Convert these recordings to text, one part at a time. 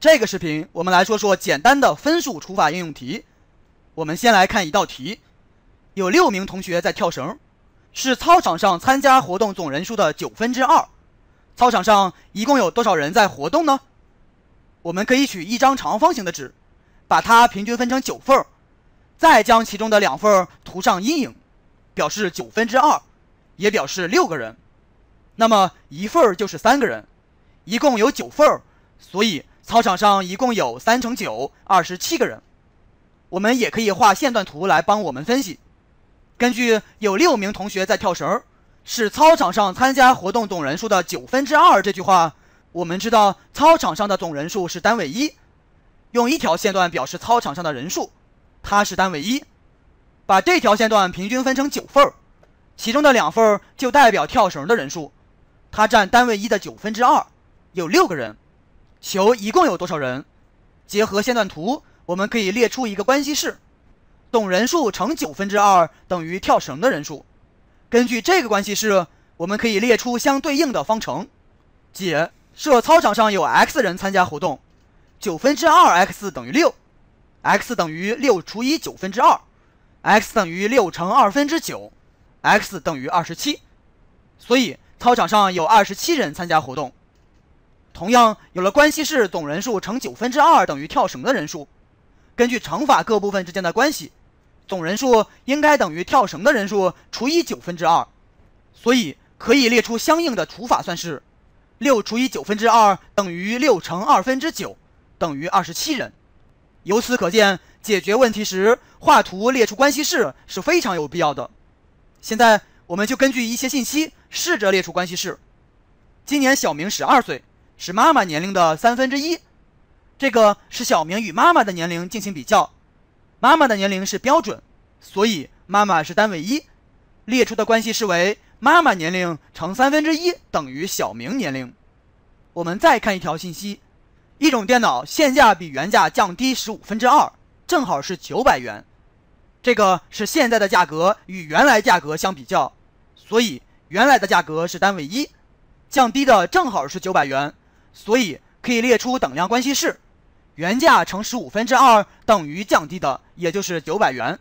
这个视频我们来说说简单的分数除法应用题。我们先来看一道题，有六名同学在跳绳，是操场上参加活动总人数的九分之二。操场上一共有多少人在活动呢？我们可以取一张长方形的纸，把它平均分成九份儿，再将其中的两份儿涂上阴影，表示九分之二，也表示六个人。那么一份儿就是三个人，一共有九份儿，所以操场上一共有三乘九，二十七个人。我们也可以画线段图来帮我们分析。根据有六名同学在跳绳，是操场上参加活动总人数的九分之二这句话，我们知道操场上的总人数是单位一，用一条线段表示操场上的人数，它是单位一。把这条线段平均分成九份儿，其中的两份儿就代表跳绳的人数，它占单位一的九分之二，有六个人。求一共有多少人？结合线段图。我们可以列出一个关系式，总人数乘九分之二等于跳绳的人数。根据这个关系式，我们可以列出相对应的方程。解：设操场上有 x 人参加活动，九分之二 x 等于六，x 等于六除以九分之二，x 等于六乘二分之九，x 等于二十七。所以操场上有二十七人参加活动。同样，有了关系式总人数乘九分之二等于跳绳的人数。根据乘法各部分之间的关系，总人数应该等于跳绳的人数除以九分之二，所以可以列出相应的除法算式：六除以九分之二等于六乘二分之九，等于二十七人。由此可见，解决问题时画图列出关系式是非常有必要的。现在我们就根据一些信息试着列出关系式。今年小明十二岁，是妈妈年龄的三分之一。这个是小明与妈妈的年龄进行比较，妈妈的年龄是标准，所以妈妈是单位一，列出的关系式为妈妈年龄乘三分之一等于小明年龄。我们再看一条信息，一种电脑现价比原价降低十五分之二，正好是九百元。这个是现在的价格与原来价格相比较，所以原来的价格是单位一，降低的正好是九百元，所以可以列出等量关系式。原价乘十五分之二等于降低的，也就是九百元。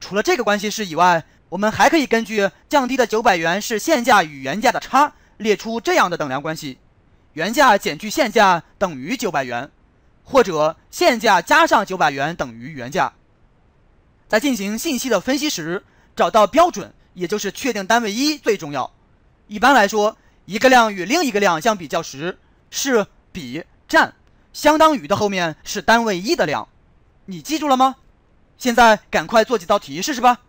除了这个关系式以外，我们还可以根据降低的九百元是现价与原价的差，列出这样的等量关系：原价减去现价等于九百元，或者现价加上九百元等于原价。在进行信息的分析时，找到标准，也就是确定单位一最重要。一般来说，一个量与另一个量相比较时，是比占。相当于的后面是单位一的量，你记住了吗？现在赶快做几道题试试吧。